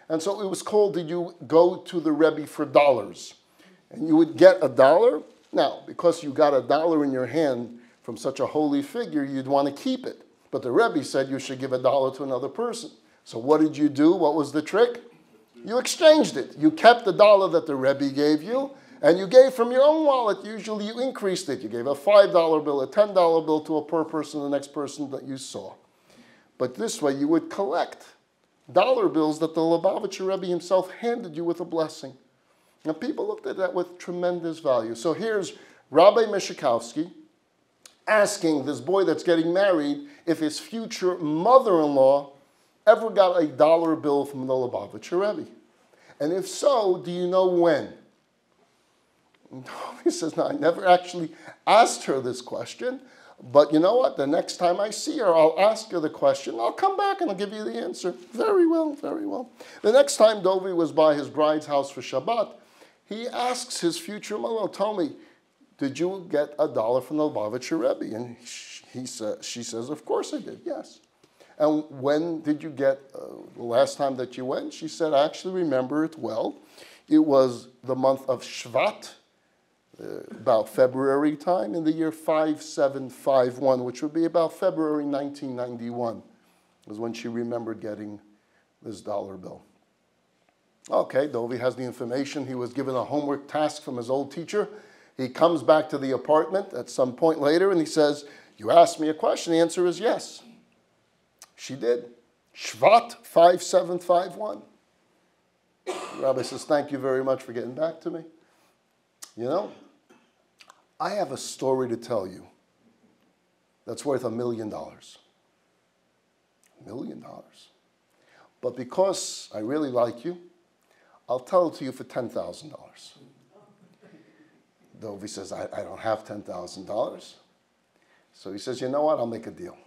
And so it was called, did you go to the Rebbe for dollars? And you would get a dollar. Now, because you got a dollar in your hand from such a holy figure, you'd want to keep it. But the Rebbe said you should give a dollar to another person. So what did you do? What was the trick? You exchanged it. You kept the dollar that the Rebbe gave you, and you gave from your own wallet, usually you increased it. You gave a $5 bill, a $10 bill to a per person, the next person that you saw. But this way, you would collect dollar bills that the Lubavitcher Rebbe himself handed you with a blessing. And people looked at that with tremendous value. So here's Rabbi Mishakowski asking this boy that's getting married if his future mother in law ever got a dollar bill from the Lubavitcher Rebbe. And if so, do you know when? [laughs] he says, No, I never actually asked her this question. But you know what? The next time I see her, I'll ask her the question. I'll come back and I'll give you the answer. Very well, very well. The next time Dovi was by his bride's house for Shabbat, he asks his future mother, Tell me, did you get a dollar from the Lubavitcher Rebbe? And he sa- she says, Of course I did, yes. And when did you get uh, the last time that you went? She said, I actually remember it well. It was the month of Shvat, uh, about February time in the year 5751, which would be about February 1991, was when she remembered getting this dollar bill. Okay, Dovi has the information. He was given a homework task from his old teacher. He comes back to the apartment at some point later and he says, You asked me a question. The answer is yes. She did. Shvat 5751. Rabbi says, Thank you very much for getting back to me. You know, I have a story to tell you that's worth a million dollars. A million dollars. But because I really like you, I'll tell it to you for $10,000. Dovi says, I, I don't have $10,000. So he says, You know what? I'll make a deal.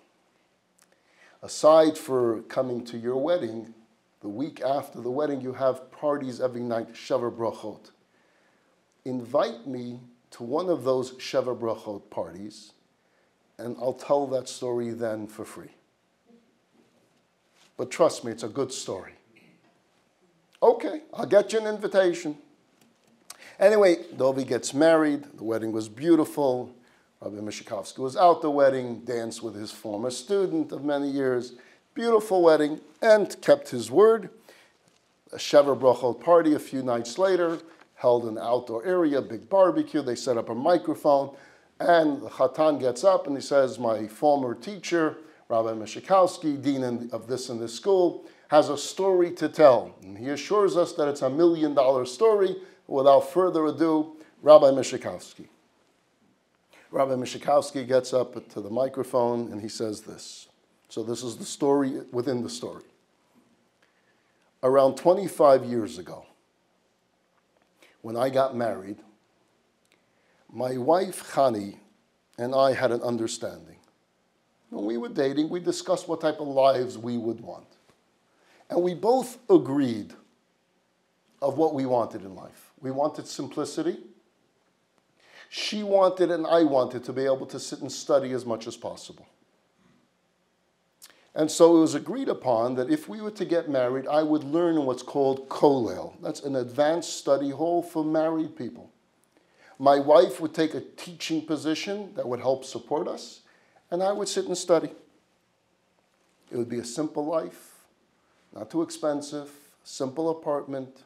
Aside for coming to your wedding, the week after the wedding, you have parties every night, Sheva Brachot. Invite me to one of those Sheva Brachot parties, and I'll tell that story then for free. But trust me, it's a good story. Okay, I'll get you an invitation. Anyway, Dovi gets married. The wedding was beautiful. Rabbi Mishikovsky was out the wedding, danced with his former student of many years. Beautiful wedding, and kept his word. A Sheva Brachot party a few nights later, held an outdoor area, big barbecue. They set up a microphone, and the Chatan gets up and he says, My former teacher, Rabbi Mishikowski, dean of this and this school, has a story to tell. And he assures us that it's a million dollar story. Without further ado, Rabbi Mishikowski. Rabbi Mishikowski gets up to the microphone and he says this. So, this is the story within the story. Around 25 years ago, when I got married, my wife Chani and I had an understanding. When we were dating, we discussed what type of lives we would want. And we both agreed of what we wanted in life. We wanted simplicity. She wanted and I wanted to be able to sit and study as much as possible. And so it was agreed upon that if we were to get married, I would learn what's called kollel. That's an advanced study hall for married people. My wife would take a teaching position that would help support us, and I would sit and study. It would be a simple life, not too expensive, simple apartment.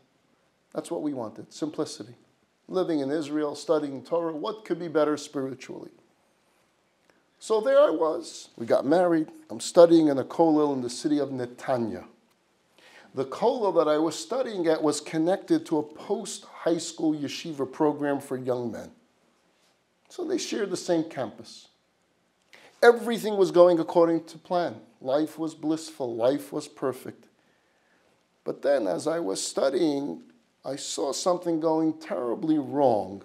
That's what we wanted simplicity. Living in Israel, studying Torah, what could be better spiritually? So there I was. We got married. I'm studying in a kollel in the city of Netanya. The kollel that I was studying at was connected to a post high school yeshiva program for young men. So they shared the same campus. Everything was going according to plan. Life was blissful, life was perfect. But then, as I was studying, I saw something going terribly wrong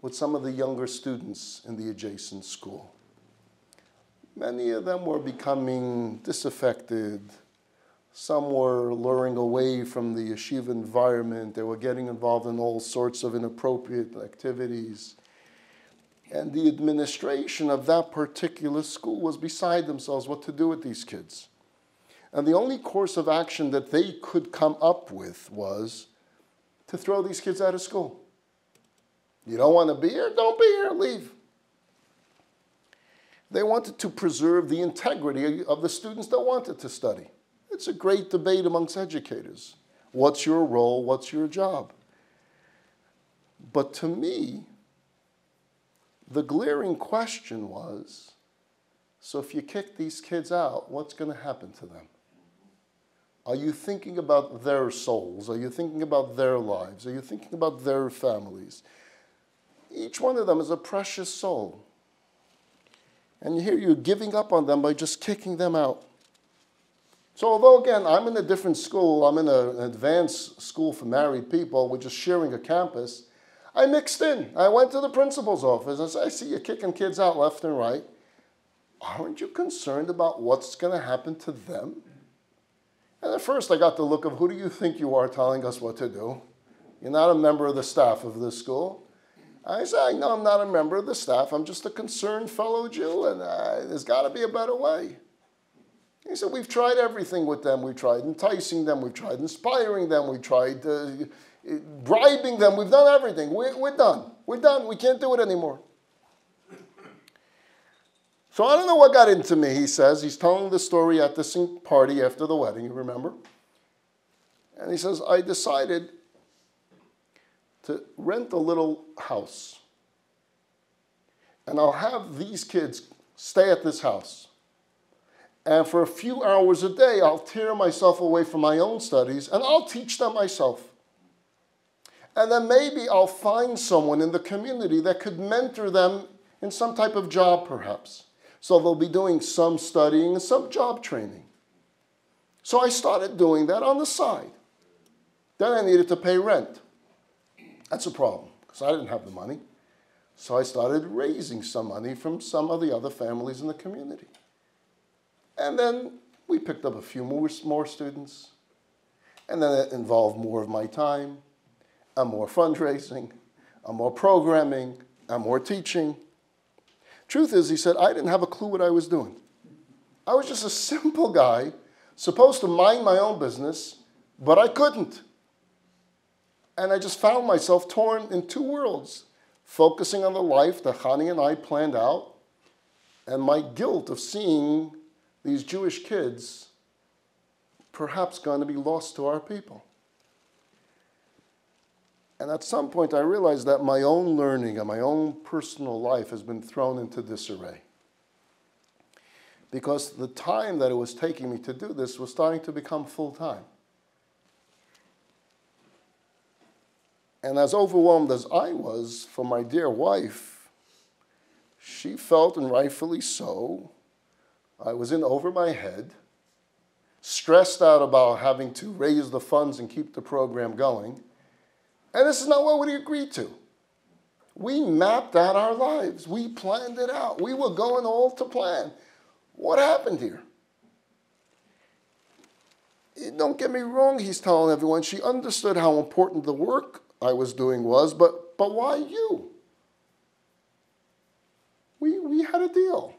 with some of the younger students in the adjacent school. Many of them were becoming disaffected. Some were luring away from the yeshiva environment. They were getting involved in all sorts of inappropriate activities. And the administration of that particular school was beside themselves what to do with these kids. And the only course of action that they could come up with was to throw these kids out of school. You don't want to be here? Don't be here, leave. They wanted to preserve the integrity of the students that wanted to study. It's a great debate amongst educators. What's your role? What's your job? But to me, the glaring question was so if you kick these kids out, what's going to happen to them? Are you thinking about their souls? Are you thinking about their lives? Are you thinking about their families? Each one of them is a precious soul. And here you're giving up on them by just kicking them out. So, although again, I'm in a different school, I'm in a, an advanced school for married people, we're just sharing a campus, I mixed in. I went to the principal's office and said, I see you kicking kids out left and right. Aren't you concerned about what's going to happen to them? And at first, I got the look of, who do you think you are telling us what to do? You're not a member of the staff of this school. I said, no, I'm not a member of the staff. I'm just a concerned fellow Jew, and uh, there's got to be a better way. He said, we've tried everything with them. We've tried enticing them. We've tried inspiring them. We tried uh, bribing them. We've done everything. We're, we're done. We're done. We can't do it anymore. So I don't know what got into me, he says. He's telling the story at this party after the wedding, you remember? And he says, I decided to rent a little house. And I'll have these kids stay at this house. And for a few hours a day, I'll tear myself away from my own studies and I'll teach them myself. And then maybe I'll find someone in the community that could mentor them in some type of job, perhaps. So they'll be doing some studying and some job training. So I started doing that on the side. Then I needed to pay rent. That's a problem because I didn't have the money. So I started raising some money from some of the other families in the community. And then we picked up a few more, more students. And then it involved more of my time, and more fundraising, and more programming, and more teaching. Truth is, he said, I didn't have a clue what I was doing. I was just a simple guy, supposed to mind my own business, but I couldn't. And I just found myself torn in two worlds, focusing on the life that Chani and I planned out, and my guilt of seeing these Jewish kids perhaps going to be lost to our people. And at some point, I realized that my own learning and my own personal life has been thrown into disarray. Because the time that it was taking me to do this was starting to become full time. And as overwhelmed as I was for my dear wife, she felt, and rightfully so, I was in over my head, stressed out about having to raise the funds and keep the program going. And this is not what we agreed to. We mapped out our lives. We planned it out. We were going all to plan. What happened here? Don't get me wrong, he's telling everyone. She understood how important the work I was doing was, but, but why you? We, we had a deal.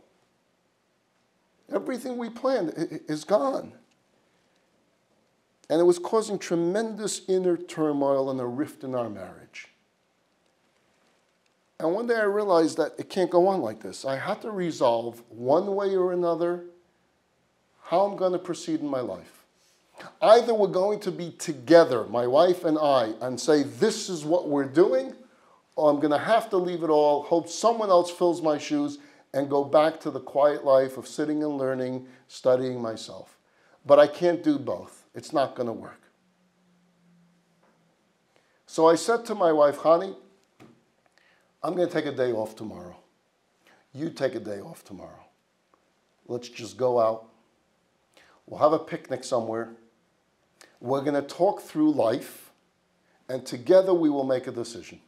Everything we planned is gone. And it was causing tremendous inner turmoil and a rift in our marriage. And one day I realized that it can't go on like this. I had to resolve one way or another how I'm going to proceed in my life. Either we're going to be together, my wife and I, and say, This is what we're doing, or I'm going to have to leave it all, hope someone else fills my shoes, and go back to the quiet life of sitting and learning, studying myself. But I can't do both. It's not going to work. So I said to my wife, Chani, I'm going to take a day off tomorrow. You take a day off tomorrow. Let's just go out. We'll have a picnic somewhere. We're going to talk through life, and together we will make a decision.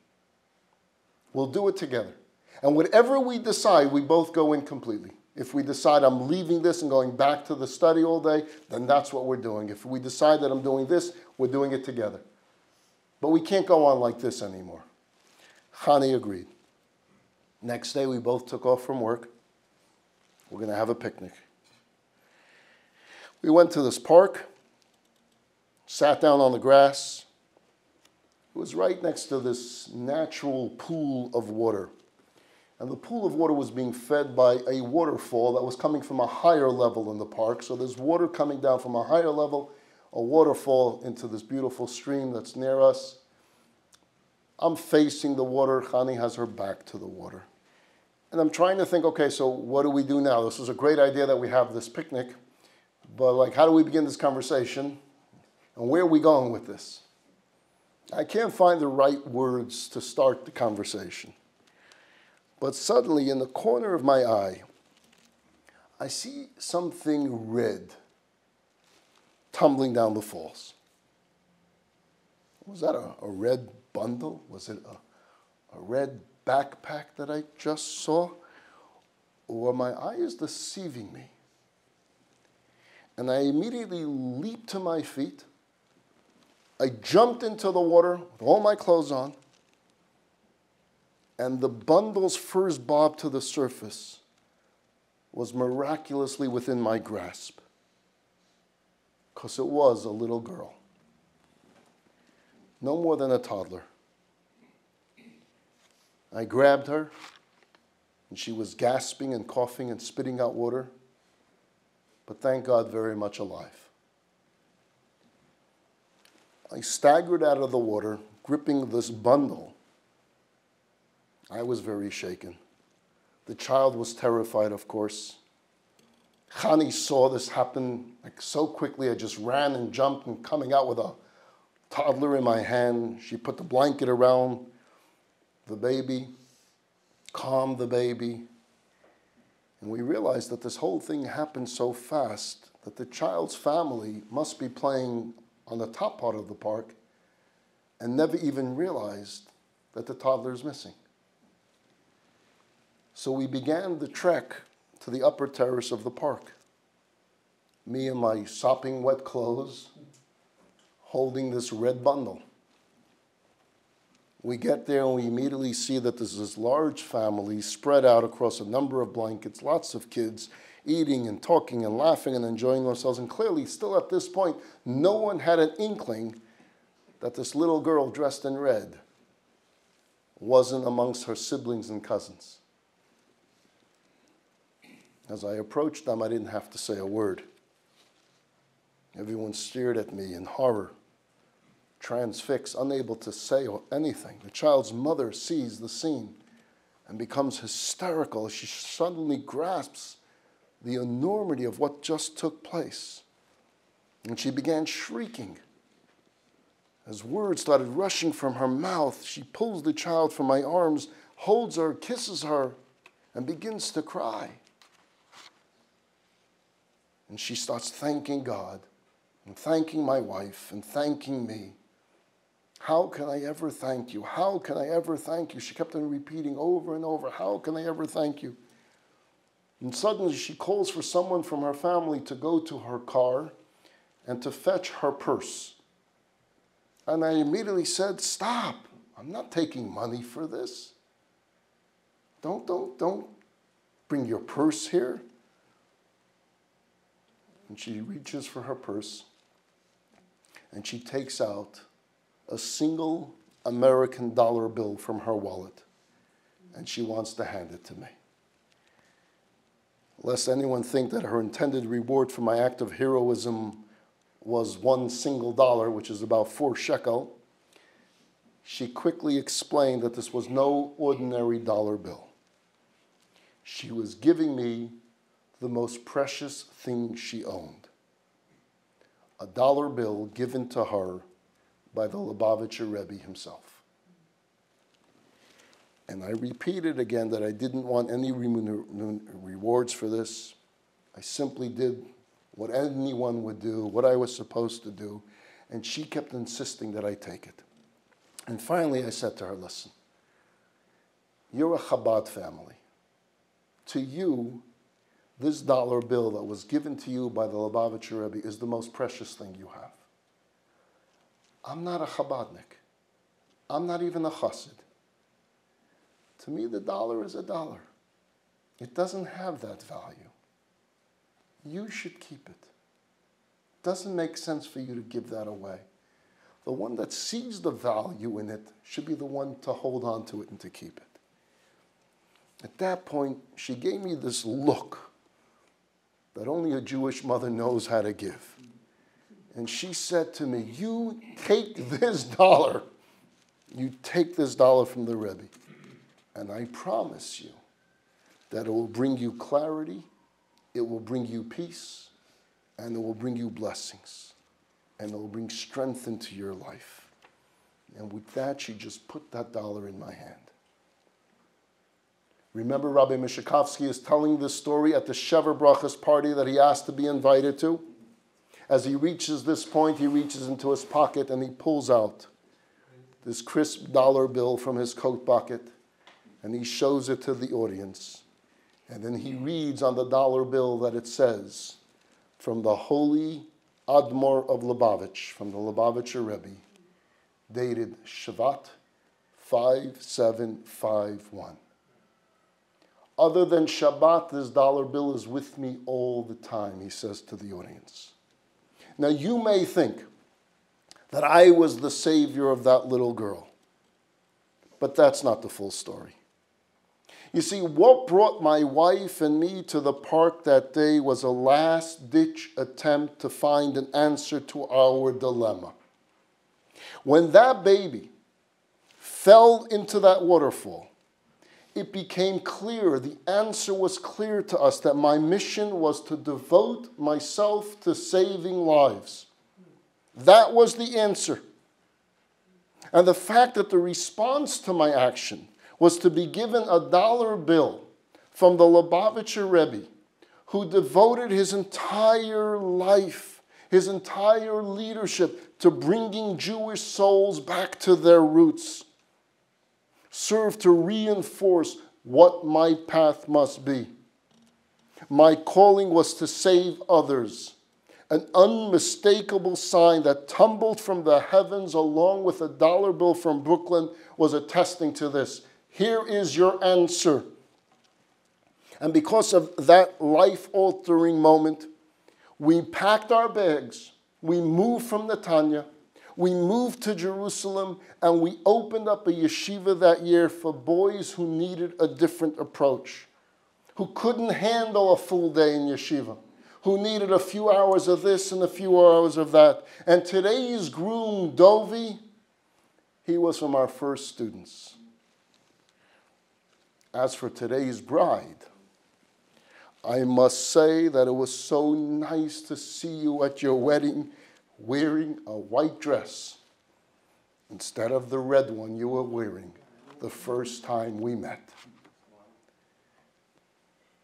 We'll do it together. And whatever we decide, we both go in completely. If we decide I'm leaving this and going back to the study all day, then that's what we're doing. If we decide that I'm doing this, we're doing it together. But we can't go on like this anymore. Chani agreed. Next day, we both took off from work. We're going to have a picnic. We went to this park, sat down on the grass. It was right next to this natural pool of water and the pool of water was being fed by a waterfall that was coming from a higher level in the park. So there's water coming down from a higher level, a waterfall into this beautiful stream that's near us. I'm facing the water. Chani has her back to the water. And I'm trying to think, okay, so what do we do now? This is a great idea that we have this picnic, but like, how do we begin this conversation? And where are we going with this? I can't find the right words to start the conversation. But suddenly, in the corner of my eye, I see something red tumbling down the falls. Was that a, a red bundle? Was it a, a red backpack that I just saw? Or my eye is deceiving me? And I immediately leaped to my feet. I jumped into the water with all my clothes on and the bundle's first bob to the surface was miraculously within my grasp because it was a little girl. no more than a toddler. I grabbed her, and she was gasping and coughing and spitting out water, but thank God, very much alive. I staggered out of the water, gripping this bundle. I was very shaken. The child was terrified, of course. Chani saw this happen like so quickly. I just ran and jumped and coming out with a toddler in my hand. She put the blanket around the baby, calmed the baby. And we realized that this whole thing happened so fast that the child's family must be playing on the top part of the park and never even realized that the toddler is missing. So we began the trek to the upper terrace of the park. Me in my sopping wet clothes, holding this red bundle. We get there and we immediately see that there's this large family spread out across a number of blankets, lots of kids eating and talking and laughing and enjoying themselves. And clearly, still at this point, no one had an inkling that this little girl dressed in red wasn't amongst her siblings and cousins. As I approached them, I didn't have to say a word. Everyone stared at me in horror, transfixed, unable to say anything. The child's mother sees the scene and becomes hysterical. She suddenly grasps the enormity of what just took place. And she began shrieking. As words started rushing from her mouth, she pulls the child from my arms, holds her, kisses her, and begins to cry. And she starts thanking God and thanking my wife and thanking me. How can I ever thank you? How can I ever thank you? She kept on repeating over and over, How can I ever thank you? And suddenly she calls for someone from her family to go to her car and to fetch her purse. And I immediately said, Stop. I'm not taking money for this. Don't, don't, don't bring your purse here. And she reaches for her purse and she takes out a single American dollar bill from her wallet and she wants to hand it to me. Lest anyone think that her intended reward for my act of heroism was one single dollar, which is about four shekel, she quickly explained that this was no ordinary dollar bill. She was giving me the most precious thing she owned a dollar bill given to her by the Lubavitcher Rebbe himself. And I repeated again that I didn't want any rewards for this. I simply did what anyone would do, what I was supposed to do. And she kept insisting that I take it. And finally, I said to her, Listen, you're a Chabad family. To you, this dollar bill that was given to you by the Lubavitcher Rebbe is the most precious thing you have. I'm not a Chabadnik. I'm not even a Chassid. To me, the dollar is a dollar. It doesn't have that value. You should keep it. it. Doesn't make sense for you to give that away. The one that sees the value in it should be the one to hold on to it and to keep it. At that point, she gave me this look that only a Jewish mother knows how to give. And she said to me, You take this dollar. You take this dollar from the Rebbe. And I promise you that it will bring you clarity, it will bring you peace, and it will bring you blessings. And it will bring strength into your life. And with that, she just put that dollar in my hand. Remember, Rabbi Mishakovsky is telling this story at the Sheva Brachot party that he asked to be invited to. As he reaches this point, he reaches into his pocket and he pulls out this crisp dollar bill from his coat pocket and he shows it to the audience. And then he reads on the dollar bill that it says, from the holy Admor of Lubavitch, from the Lubavitcher Rebbe, dated Shvat 5751. Other than Shabbat, this dollar bill is with me all the time, he says to the audience. Now, you may think that I was the savior of that little girl. But that's not the full story. You see, what brought my wife and me to the park that day was a last ditch attempt to find an answer to our dilemma. When that baby fell into that waterfall, it became clear, the answer was clear to us that my mission was to devote myself to saving lives. That was the answer. And the fact that the response to my action was to be given a dollar bill from the Lubavitcher Rebbe, who devoted his entire life, his entire leadership to bringing Jewish souls back to their roots, served to reinforce what my path must be. My calling was to save others an unmistakable sign that tumbled from the heavens along with a dollar bill from Brooklyn was attesting to this. Here is your answer. And because of that life altering moment, we packed our bags, we moved from Netanya, we moved to Jerusalem, and we opened up a yeshiva that year for boys who needed a different approach, who couldn't handle a full day in yeshiva who needed a few hours of this and a few hours of that. And today's groom, Dovi, he was from our first students. As for today's bride, I must say that it was so nice to see you at your wedding wearing a white dress instead of the red one you were wearing the first time we met.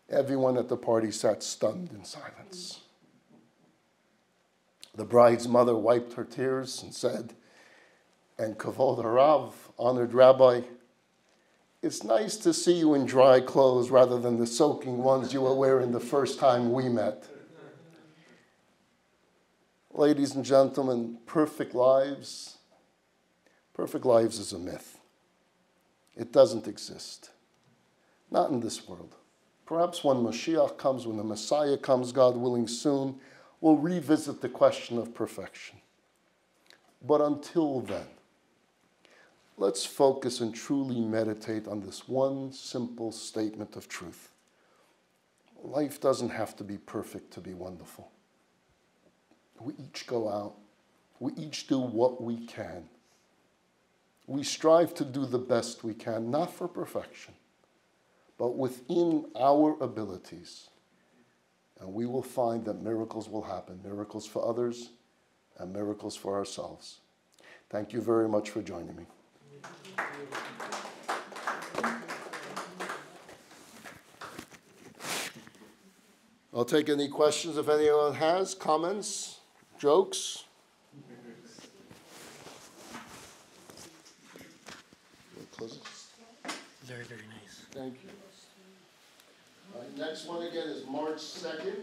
Everyone at the party sat stunned in silence. The bride's mother wiped her tears and said, and Kavod Harav, honored rabbi, it's nice to see you in dry clothes rather than the soaking ones you were wearing the first time we met. Ladies and gentlemen, perfect lives, perfect lives is a myth. It doesn't exist. Not in this world. Perhaps when Mashiach comes, when the Messiah comes, God willing, soon, we'll revisit the question of perfection. But until then, let's focus and truly meditate on this one simple statement of truth. Life doesn't have to be perfect to be wonderful. We each go out, we each do what we can. We strive to do the best we can, not for perfection, but within our abilities. And we will find that miracles will happen miracles for others and miracles for ourselves. Thank you very much for joining me. I'll take any questions if anyone has, comments, jokes. Very, very nice. Thank you. Right, next one again is March 2nd.